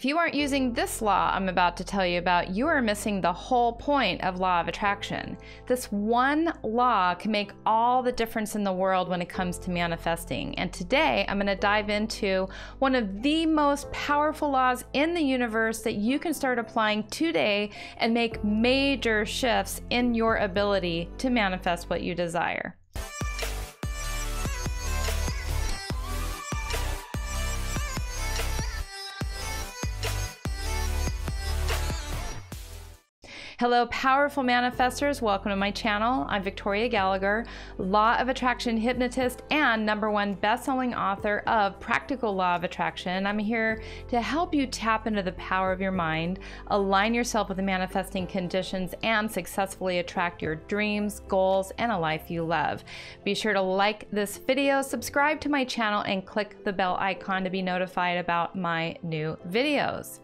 If you aren't using this law I'm about to tell you about, you are missing the whole point of law of attraction. This one law can make all the difference in the world when it comes to manifesting. And today I'm going to dive into one of the most powerful laws in the universe that you can start applying today and make major shifts in your ability to manifest what you desire. Hello, powerful manifestors. Welcome to my channel. I'm Victoria Gallagher, Law of Attraction hypnotist and number one best-selling author of Practical Law of Attraction. I'm here to help you tap into the power of your mind, align yourself with the manifesting conditions, and successfully attract your dreams, goals, and a life you love. Be sure to like this video, subscribe to my channel, and click the bell icon to be notified about my new videos.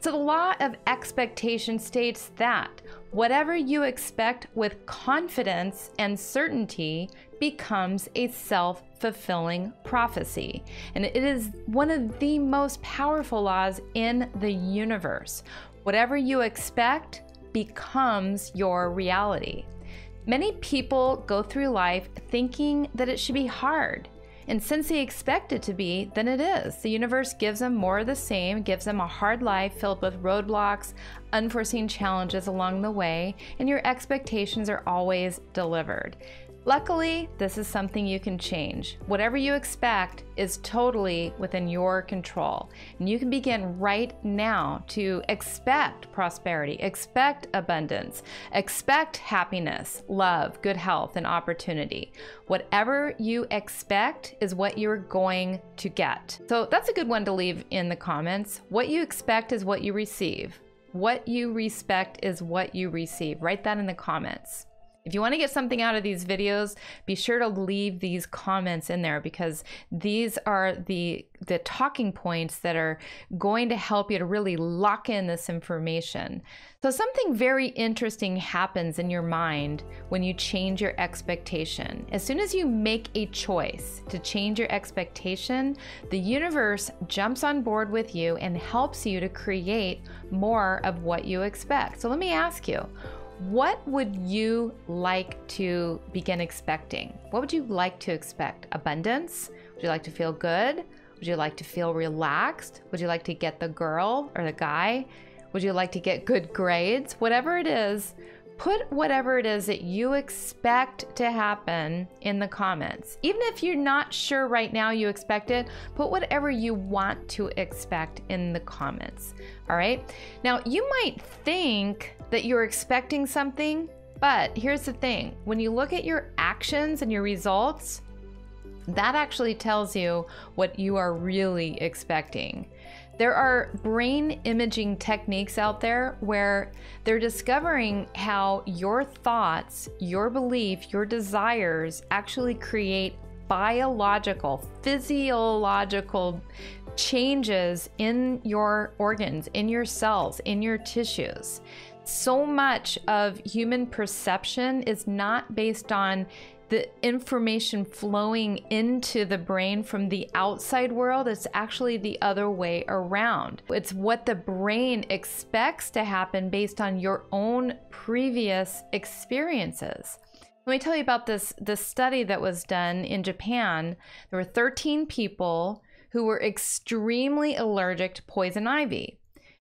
So, the law of expectation states that whatever you expect with confidence and certainty becomes a self fulfilling prophecy. And it is one of the most powerful laws in the universe. Whatever you expect becomes your reality. Many people go through life thinking that it should be hard and since they expect it to be, then it is. The universe gives them more of the same, gives them a hard life filled with roadblocks, unforeseen challenges along the way, and your expectations are always delivered. Luckily, this is something you can change. Whatever you expect is totally within your control. And you can begin right now to expect prosperity, expect abundance, expect happiness, love, good health, and opportunity. Whatever you expect is what you're going to get. So that's a good one to leave in the comments. What you expect is what you receive. What you respect is what you receive. Write that in the comments. If you want to get something out of these videos, be sure to leave these comments in there because these are the the talking points that are going to help you to really lock in this information. So something very interesting happens in your mind when you change your expectation. As soon as you make a choice to change your expectation, the universe jumps on board with you and helps you to create more of what you expect. So let me ask you, what would you like to begin expecting? What would you like to expect? Abundance? Would you like to feel good? Would you like to feel relaxed? Would you like to get the girl or the guy? Would you like to get good grades? Whatever it is, put whatever it is that you expect to happen in the comments. Even if you're not sure right now you expect it, put whatever you want to expect in the comments. All right. Now, you might think that you're expecting something, but here's the thing when you look at your actions and your results, that actually tells you what you are really expecting. There are brain imaging techniques out there where they're discovering how your thoughts, your belief, your desires actually create biological, physiological changes in your organs, in your cells, in your tissues. So much of human perception is not based on the information flowing into the brain from the outside world, it's actually the other way around. It's what the brain expects to happen based on your own previous experiences. Let me tell you about this, this study that was done in Japan. There were 13 people who were extremely allergic to poison ivy.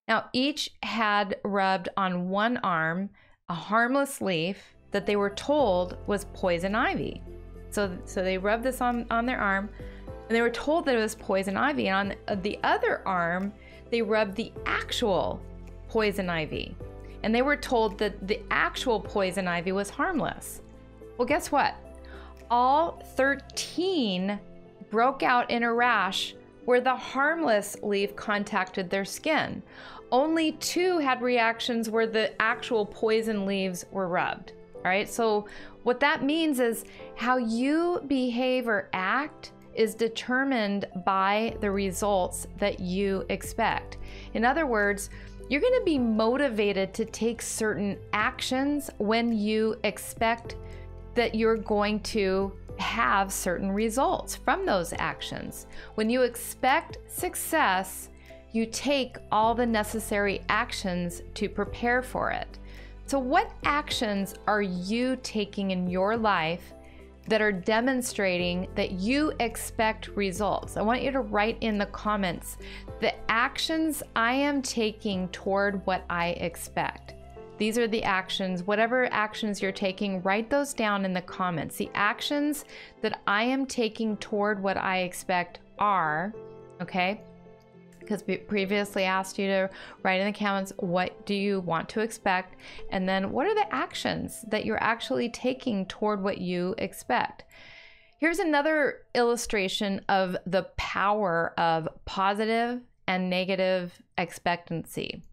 Now, each had rubbed on one arm a harmless leaf that they were told was poison ivy. So, so they rubbed this on, on their arm and they were told that it was poison ivy. And on the other arm, they rubbed the actual poison ivy. And they were told that the actual poison ivy was harmless. Well, guess what? All 13 broke out in a rash where the harmless leaf contacted their skin. Only two had reactions where the actual poison leaves were rubbed. All right, so what that means is how you behave or act is determined by the results that you expect. In other words, you're going to be motivated to take certain actions when you expect that you're going to have certain results from those actions. When you expect success, you take all the necessary actions to prepare for it. So, what actions are you taking in your life that are demonstrating that you expect results? I want you to write in the comments the actions I am taking toward what I expect. These are the actions, whatever actions you're taking, write those down in the comments. The actions that I am taking toward what I expect are, okay? Because we previously asked you to write in the comments what do you want to expect, and then what are the actions that you're actually taking toward what you expect. Here's another illustration of the power of positive and negative expectancy.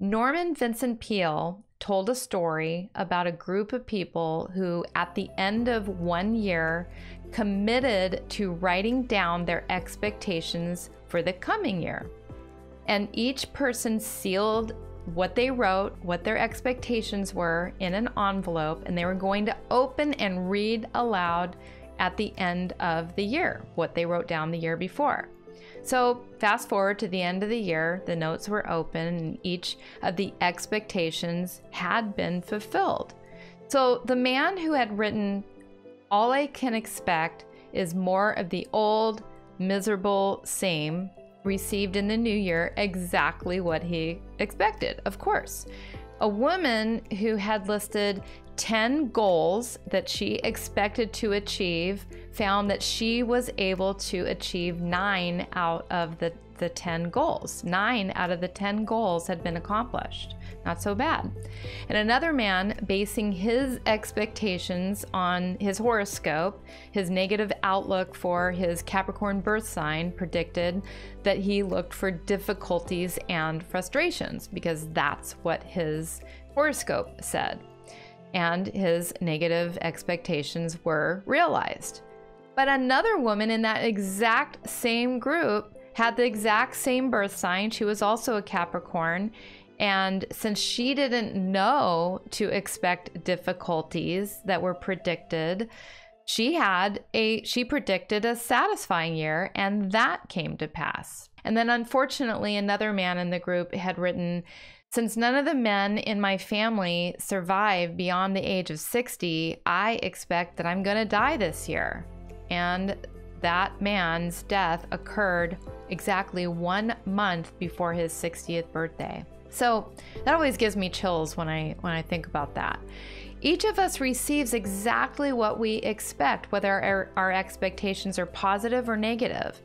Norman Vincent Peale told a story about a group of people who, at the end of one year, committed to writing down their expectations for the coming year. And each person sealed what they wrote, what their expectations were in an envelope, and they were going to open and read aloud at the end of the year what they wrote down the year before. So, fast forward to the end of the year, the notes were open and each of the expectations had been fulfilled. So, the man who had written, All I can expect is more of the old, miserable same, received in the new year exactly what he expected, of course. A woman who had listed 10 goals that she expected to achieve found that she was able to achieve nine out of the, the 10 goals. Nine out of the 10 goals had been accomplished. Not so bad. And another man, basing his expectations on his horoscope, his negative outlook for his Capricorn birth sign, predicted that he looked for difficulties and frustrations because that's what his horoscope said and his negative expectations were realized. But another woman in that exact same group had the exact same birth sign. She was also a Capricorn. And since she didn't know to expect difficulties that were predicted, she had a she predicted a satisfying year and that came to pass. And then unfortunately another man in the group had written since none of the men in my family survive beyond the age of 60, I expect that I'm going to die this year. And that man's death occurred exactly one month before his 60th birthday. So that always gives me chills when I when I think about that. Each of us receives exactly what we expect, whether our, our expectations are positive or negative.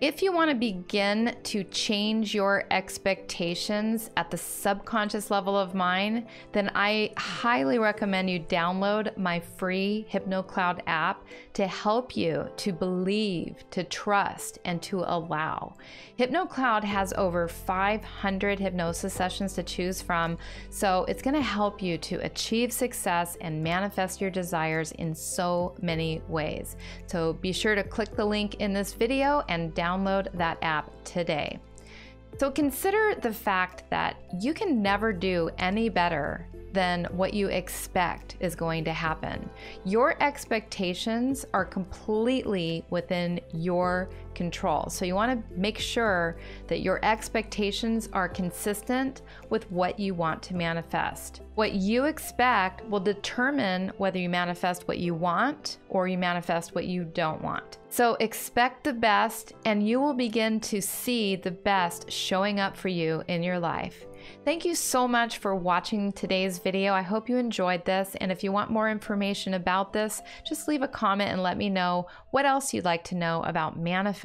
If you want to begin to change your expectations at the subconscious level of mind, then I highly recommend you download my free HypnoCloud app to help you to believe, to trust, and to allow. HypnoCloud has over 500 hypnosis sessions to choose from, so it's going to help you to achieve success and manifest your desires in so many ways. So be sure to click the link in this video and download download that app today. So consider the fact that you can never do any better than what you expect is going to happen. Your expectations are completely within your control. So you want to make sure that your expectations are consistent with what you want to manifest. What you expect will determine whether you manifest what you want or you manifest what you don't want. So expect the best, and you will begin to see the best showing up for you in your life. Thank you so much for watching today's video. I hope you enjoyed this. And if you want more information about this, just leave a comment and let me know what else you'd like to know about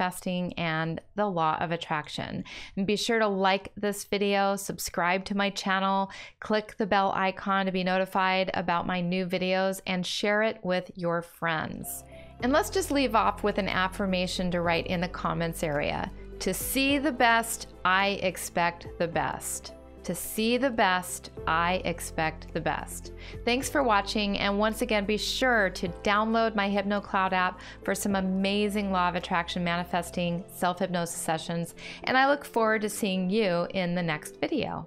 manifesting and the law of attraction. And be sure to like this video, subscribe to my channel, click the bell icon to be notified about my new videos, and share it with your friends. And let's just leave off with an affirmation to write in the comments area. To see the best, I expect the best. To see the best, I expect the best. Thanks for watching, and once again, be sure to download my HypnoCloud app for some amazing Law of Attraction manifesting self hypnosis sessions. And I look forward to seeing you in the next video.